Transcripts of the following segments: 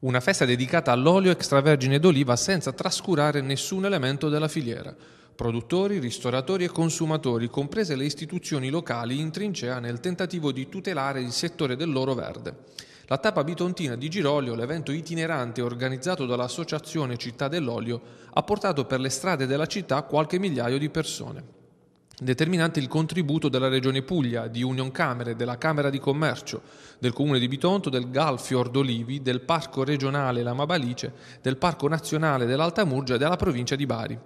Una festa dedicata all'olio extravergine d'oliva senza trascurare nessun elemento della filiera. Produttori, ristoratori e consumatori, comprese le istituzioni locali in trincea nel tentativo di tutelare il settore dell'oro verde. La tappa bitontina di Girolio, l'evento itinerante organizzato dall'Associazione Città dell'Olio, ha portato per le strade della città qualche migliaio di persone. Determinante il contributo della Regione Puglia, di Union Camere, della Camera di Commercio, del Comune di Bitonto, del Galfior d'Olivi, del Parco regionale Lama Balice, del Parco nazionale dell'Alta Murgia e della provincia di Bari.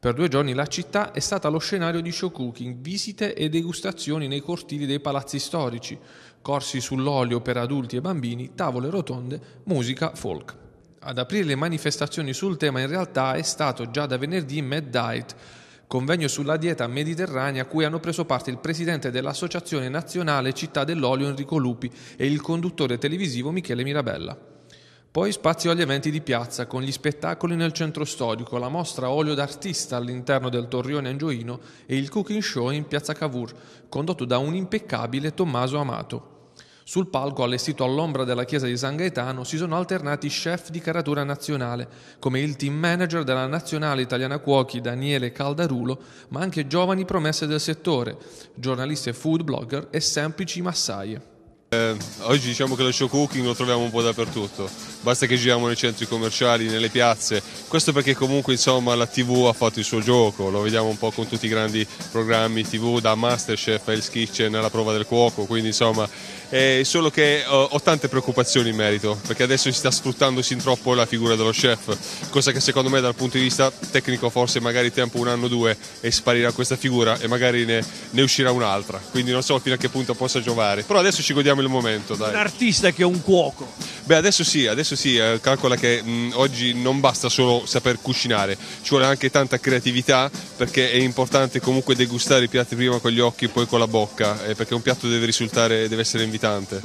Per due giorni la città è stata lo scenario di show cooking, visite e degustazioni nei cortili dei palazzi storici, corsi sull'olio per adulti e bambini, tavole rotonde, musica folk. Ad aprire le manifestazioni sul tema in realtà è stato già da venerdì Mad Diet, convegno sulla dieta mediterranea a cui hanno preso parte il presidente dell'Associazione Nazionale Città dell'Olio Enrico Lupi e il conduttore televisivo Michele Mirabella. Poi spazio agli eventi di piazza con gli spettacoli nel centro storico, la mostra Olio d'artista all'interno del Torrione Angioino e il cooking show in piazza Cavour, condotto da un impeccabile Tommaso Amato. Sul palco, allestito all'ombra della chiesa di San Gaetano, si sono alternati chef di caratura nazionale, come il team manager della nazionale italiana cuochi Daniele Caldarulo, ma anche giovani promesse del settore, giornalisti e food blogger e semplici massaie. Eh, oggi diciamo che lo show cooking lo troviamo un po' dappertutto, basta che giriamo nei centri commerciali, nelle piazze, questo perché comunque insomma la tv ha fatto il suo gioco, lo vediamo un po' con tutti i grandi programmi tv da Masterchef, Hell's Kitchen, la prova del cuoco, quindi insomma è solo che ho, ho, tante preoccupazioni in merito, perché adesso si sta sfruttando sin troppo la figura dello chef, cosa che secondo me dal punto di vista tecnico forse magari tempo un anno o due e sparirà questa figura e magari ne, ne uscirà un'altra, quindi non so fino a che punto possa giovare, però adesso ci godiamo il momento. Dai. Un artista che è un cuoco. Beh adesso sì, adesso sì, eh, calcola che mh, oggi non basta solo saper cucinare, ci vuole anche tanta creatività perché è importante comunque degustare i piatti prima con gli occhi e poi con la bocca, eh, perché un piatto deve risultare, deve essere invitante.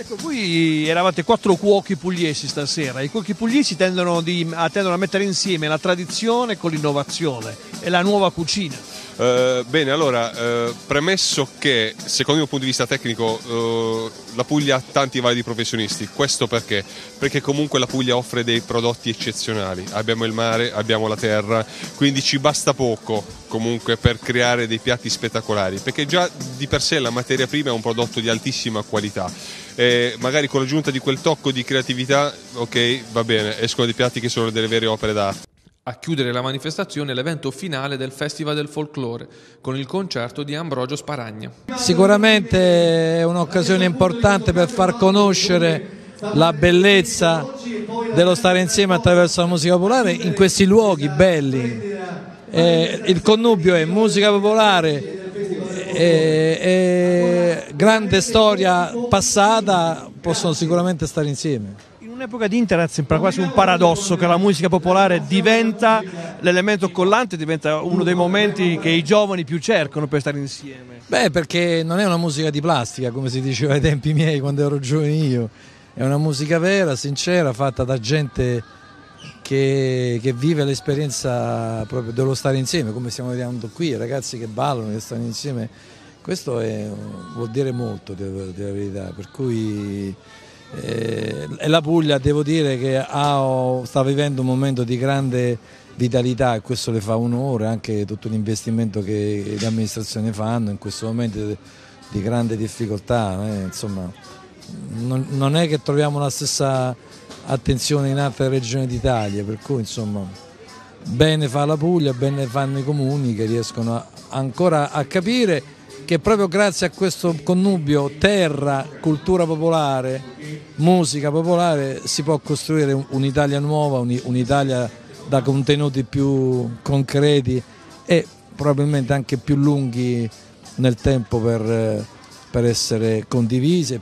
Ecco, voi eravate quattro cuochi pugliesi stasera, i cuochi pugliesi tendono, di, tendono a mettere insieme la tradizione con l'innovazione e la nuova cucina. Uh, bene, allora, uh, premesso che secondo il mio punto di vista tecnico uh, la Puglia ha tanti validi professionisti, questo perché? Perché comunque la Puglia offre dei prodotti eccezionali, abbiamo il mare, abbiamo la terra, quindi ci basta poco comunque per creare dei piatti spettacolari, perché già di per sé la materia prima è un prodotto di altissima qualità. E magari con l'aggiunta di quel tocco di creatività, ok, va bene, escono dei piatti che sono delle vere opere d'arte. A chiudere la manifestazione l'evento finale del Festival del Folklore con il concerto di Ambrogio Sparagna. Sicuramente è un'occasione importante per far conoscere la bellezza dello stare insieme attraverso la musica popolare in questi luoghi belli. Eh, il connubio è musica popolare, e, e grande storia passata, possono sicuramente stare insieme un'epoca di internet sembra quasi un paradosso che la musica popolare diventa l'elemento collante, diventa uno dei momenti che i giovani più cercano per stare insieme. Beh, perché non è una musica di plastica, come si diceva ai tempi miei quando ero giovane io, è una musica vera, sincera, fatta da gente che, che vive l'esperienza proprio dello stare insieme, come stiamo vedendo qui, ragazzi che ballano, che stanno insieme. Questo è, vuol dire molto, di la verità, per cui eh, la Puglia devo dire che ha, sta vivendo un momento di grande vitalità e questo le fa onore anche tutto l'investimento che le amministrazioni fanno in questo momento di grande difficoltà. Eh, insomma, non, non, è che troviamo la stessa attenzione in altre regioni d'Italia, per cui insomma bene fa la Puglia, bene fanno i comuni che riescono a, ancora a capire che proprio grazie a questo connubio terra, cultura popolare, musica popolare si può costruire un'Italia nuova, un'Italia da contenuti più concreti e probabilmente anche più lunghi nel tempo per, per essere condivisi